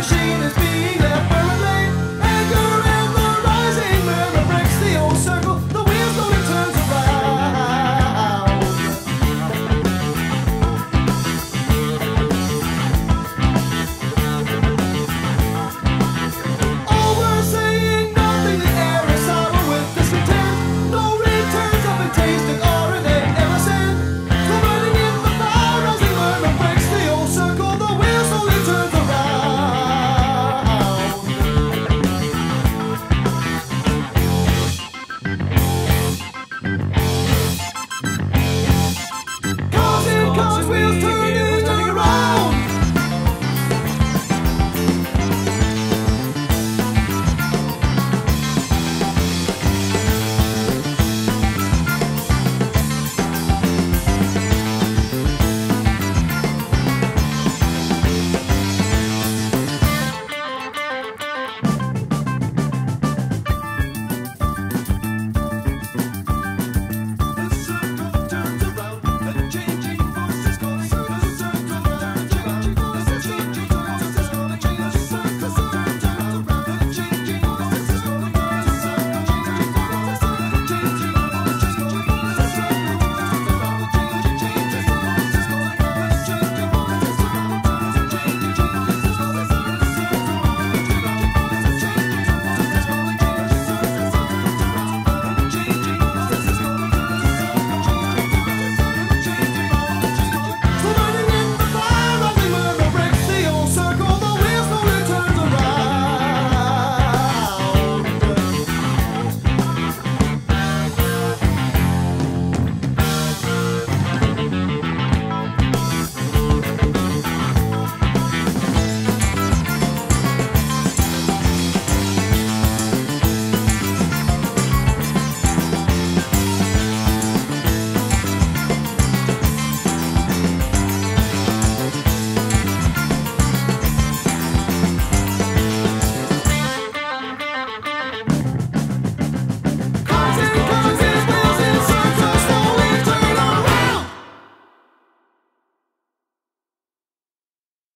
machine is being